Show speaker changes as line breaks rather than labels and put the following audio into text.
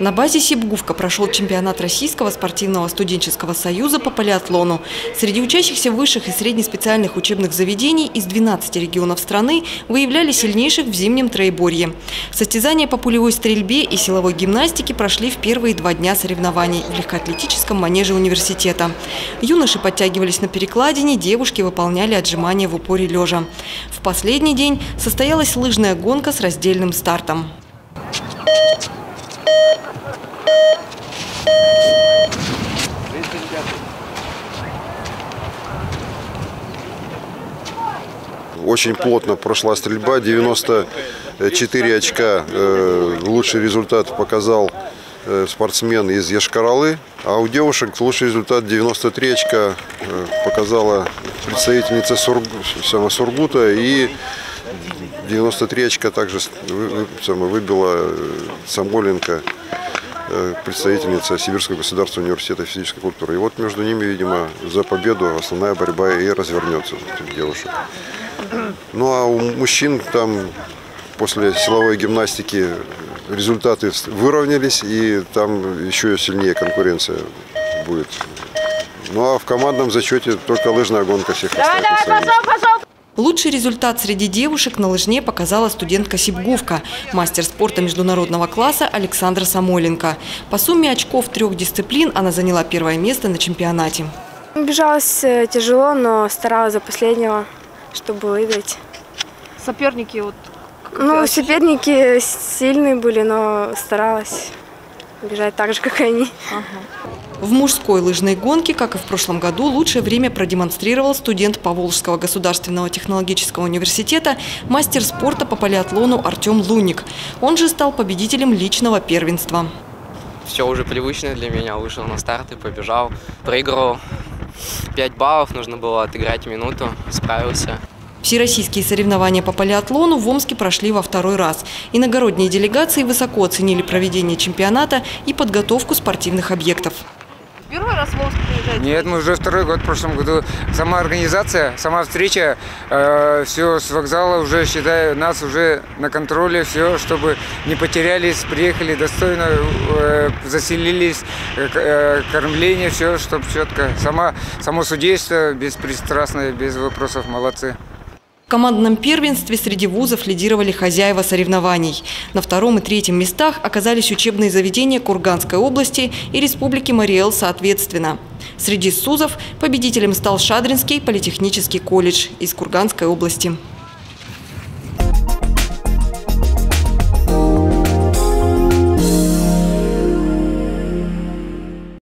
На базе Сибгувка прошел чемпионат Российского спортивного студенческого союза по полиатлону. Среди учащихся высших и среднеспециальных учебных заведений из 12 регионов страны выявляли сильнейших в зимнем троеборье. Состязания по пулевой стрельбе и силовой гимнастике прошли в первые два дня соревнований в легкоатлетическом манеже университета. Юноши подтягивались на перекладине, девушки выполняли отжимания в упоре лежа. В последний день состоялась лыжная гонка с раздельным стартом.
Очень плотно прошла стрельба, 94 очка. Э, лучший результат показал э, спортсмен из Ешкаралы, а у девушек лучший результат 93 очка э, показала представительница Сург... Сургута. И 93 очка также выбила Самоленко, представительница Сибирского государственного университета физической культуры. И вот между ними, видимо, за победу основная борьба и развернется девушек. Ну а у мужчин там после силовой гимнастики результаты выровнялись, и там еще сильнее конкуренция будет. Ну а в командном зачете только лыжная гонка всех
давай, давай, пошел, пошел. Лучший результат среди девушек на лыжне показала студентка Сибгувка, мастер спорта международного класса Александра Самойленко. По сумме очков трех дисциплин она заняла первое место на чемпионате.
Бежалась э, тяжело, но старалась за последнего чтобы выиграть.
Соперники вот?
Ну, соперники сильные были, но старалась бежать так же, как и они. Ага.
В мужской лыжной гонке, как и в прошлом году, лучшее время продемонстрировал студент Поволжского государственного технологического университета, мастер спорта по полиатлону Артем Луник. Он же стал победителем личного первенства.
Все уже привычно для меня. Вышел на старт и побежал. Проиграл 5 баллов, нужно было отыграть минуту, справился.
Всероссийские соревнования по полиатлону в Омске прошли во второй раз. Иногородние делегации высоко оценили проведение чемпионата и подготовку спортивных объектов
первый раз в Омск приезжаете?
Нет, мы уже второй год в прошлом году. Сама организация, сама встреча, э, все с вокзала уже, считаю, нас уже на контроле, все, чтобы не потерялись, приехали достойно, э, заселились, э, э кормление, все, чтобы четко. Сама, само судейство беспристрастное, без вопросов, молодцы.
В командном первенстве среди вузов лидировали хозяева соревнований. На втором и третьем местах оказались учебные заведения Курганской области и Республики Мариэл соответственно. Среди СУЗов победителем стал Шадринский политехнический колледж из Курганской области.